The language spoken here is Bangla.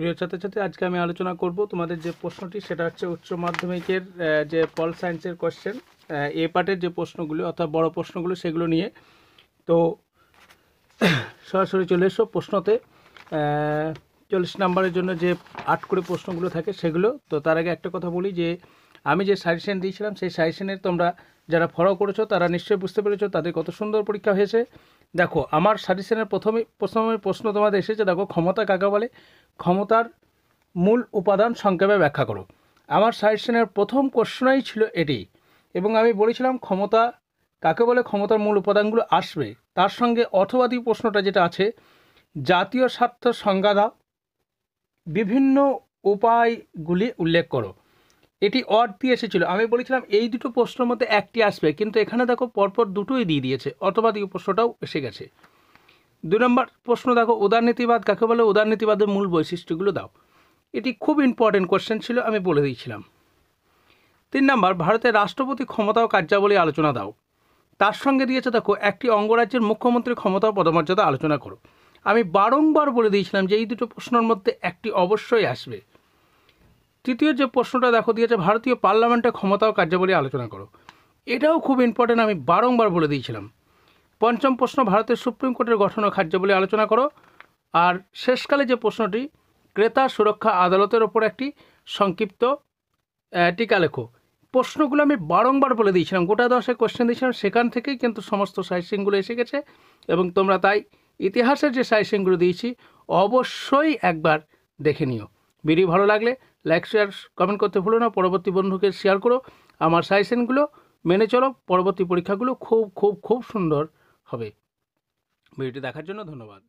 প্রিয় ছাত্রছাত্রী, আজকে আমি আলোচনা করব তোমাদের যে প্রশ্নটি, সেটা হচ্ছে উচ্চ মাধ্যমিকের যে পল সায়েন্সের কোশ্চেন এ পার্টের যে প্রশ্নগুলো অর্থাৎ বড় প্রশ্নগুলো সেগুলো নিয়ে। তো, সরাসরি চলে এসো প্রশ্নতে। চল্লিশ নাম্বারের জন্য যে আট করে প্রশ্নগুলো থাকে সেগুলো। তো তার আগে একটা কথা বলি যে, আমি যে সাজেশন দিয়েছিলাম, সেই সাজেশনের তোমরা যারা ফলো করেছ, তারা নিশ্চয়ই বুঝতে পেরেছ তাদের কত সুন্দর পরীক্ষা হয়েছে। দেখো, আমার সাজেশনের প্রথমে প্রথমে প্রশ্ন তোমাদের এসেছে, দেখো, ক্ষমতা কাকে বলে? ক্ষমতার মূল উপাদান সংক্ষেপে ব্যাখ্যা করো। আমার সাজেশনের প্রথম কোশ্চেনই ছিল এটি, এবং আমি বলেছিলাম ক্ষমতা কাকে বলে, ক্ষমতার মূল উপাদানগুলো আসবে। তার সঙ্গে অথবাদী প্রশ্নটা যেটা আছে, জাতীয় স্বার্থ সংজ্ঞা বিভিন্ন উপায়গুলি উল্লেখ করো। এটি অড দিয়ে এসেছিল। আমি বলেছিলাম, এই দুটো প্রশ্নের মধ্যে একটি আসবে, কিন্তু এখানে দেখো পরপর দুটোই দিয়ে দিয়েছে। অথবাদী প্রশ্নটাও এসে গেছে। দুই নম্বর প্রশ্ন দেখো উদারনীতিবাদ কাকে বলে? উদারনীতিবাদের মূল বৈশিষ্ট্যগুলো দাও। এটি খুব ইম্পর্টেন্ট কোশ্চেন ছিল, আমি বলে দিয়েছিলাম। তিন নম্বর, ভারতের রাষ্ট্রপতি ক্ষমতা ও কার্যাবলী আলোচনা দাও। তার সঙ্গে দিয়েছে দেখো, একটি অঙ্গরাজ্যের মুখ্যমন্ত্রী ক্ষমতা ও পদমর্যাদা আলোচনা করো। আমি বারংবার বলে দিয়েছিলাম যে এই দুটো প্রশ্নের মধ্যে একটি অবশ্যই আসবে। তৃতীয় যে প্রশ্নটা দেখো দিয়েছে, ভারতীয় পার্লামেন্টের ক্ষমতা ও কার্যাবলী আলোচনা করো। এটাও খুব ইম্পর্টেন্ট আমি বারংবার বলে দিয়েছিলাম। পঞ্চম প্রশ্ন, ভারতের সুপ্রিম কোর্টের গঠন ও কার্যাবলী আলোচনা করো। আর শেষকালে যে প্রশ্নটি, ক্রেতা সুরক্ষা আদালতের ওপর একটি সংক্ষিপ্ত টিকা লেখো। প্রশ্নগুলো আমি বারংবার বলে দিয়েছিলাম, গোটা দশে কোশ্চেন দিয়েছিলাম, সেখান থেকেই কিন্তু সমস্ত সাইসিংগুলো এসে গেছে এবং তোমরা তাই ইতিহাসের যে সাইসিংগুলো দিয়েছি, অবশ্যই একবার দেখে নিও। ভিডিও ভালো লাগলে লাইক, শেয়ার কমেন্ট করতে ভুলো না। পরবর্তী বন্ধুকে শেয়ার করো। আমার সাইসেনগুলো মেনে চলো। পরবর্তী পরীক্ষাগুলো খুব খুব খুব সুন্দর হবে। ভিডিওটি দেখার জন্য ধন্যবাদ।